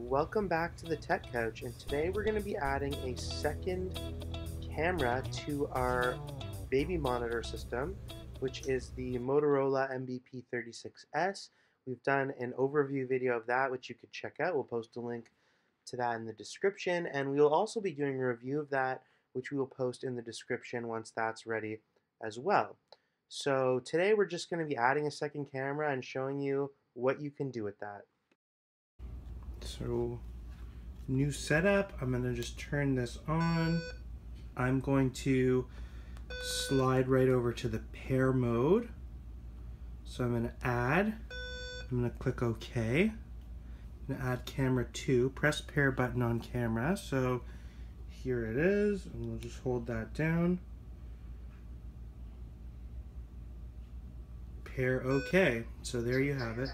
Welcome back to the Tech Couch and today we're going to be adding a second camera to our baby monitor system which is the Motorola MBP36S. We've done an overview video of that which you could check out. We'll post a link to that in the description and we will also be doing a review of that which we will post in the description once that's ready as well. So today we're just going to be adding a second camera and showing you what you can do with that. So new setup, I'm going to just turn this on. I'm going to slide right over to the pair mode. So I'm going to add, I'm to click OK. I'm to add camera 2, press pair button on camera. So here it is, and we'll just hold that down. Pair OK. So there you have it.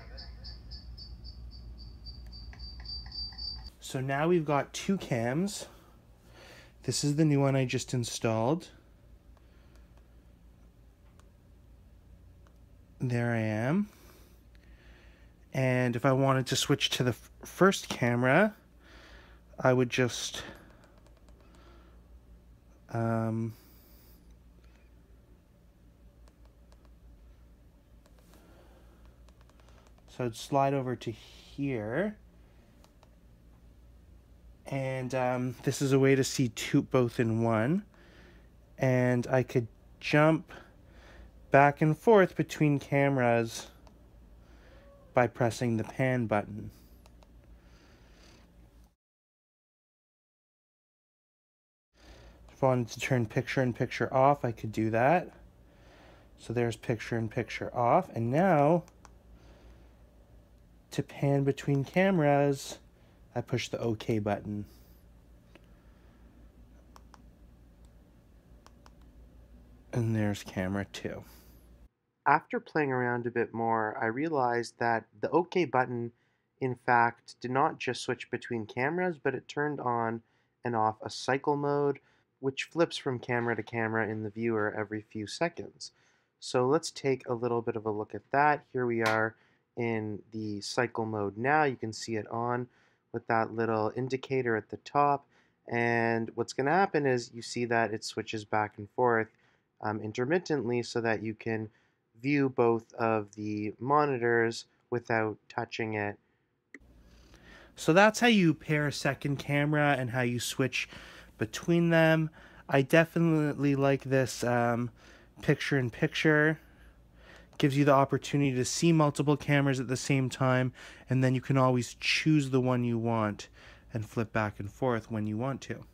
So now we've got two cams. This is the new one I just installed. There I am. And if I wanted to switch to the first camera, I would just um, so I'd slide over to here and um, this is a way to see two both in one and I could jump back and forth between cameras by pressing the pan button. If I wanted to turn picture in picture off, I could do that. So there's picture in picture off. And now, to pan between cameras, I push the OK button. And there's camera two. After playing around a bit more, I realized that the OK button, in fact, did not just switch between cameras, but it turned on and off a cycle mode, which flips from camera to camera in the viewer every few seconds. So let's take a little bit of a look at that. Here we are in the cycle mode now. You can see it on with that little indicator at the top. And what's going to happen is you see that it switches back and forth um, intermittently so that you can view both of the monitors without touching it. So that's how you pair a second camera and how you switch between them. I definitely like this um, picture in picture gives you the opportunity to see multiple cameras at the same time and then you can always choose the one you want and flip back and forth when you want to.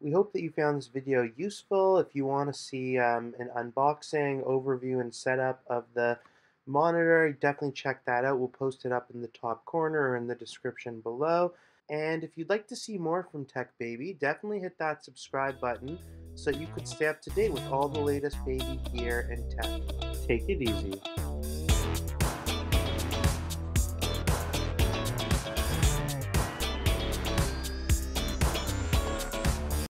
We hope that you found this video useful. If you want to see um, an unboxing, overview, and setup of the monitor, definitely check that out. We'll post it up in the top corner or in the description below. And if you'd like to see more from Tech Baby, definitely hit that subscribe button so you could stay up to date with all the latest baby gear and tech. Take it easy.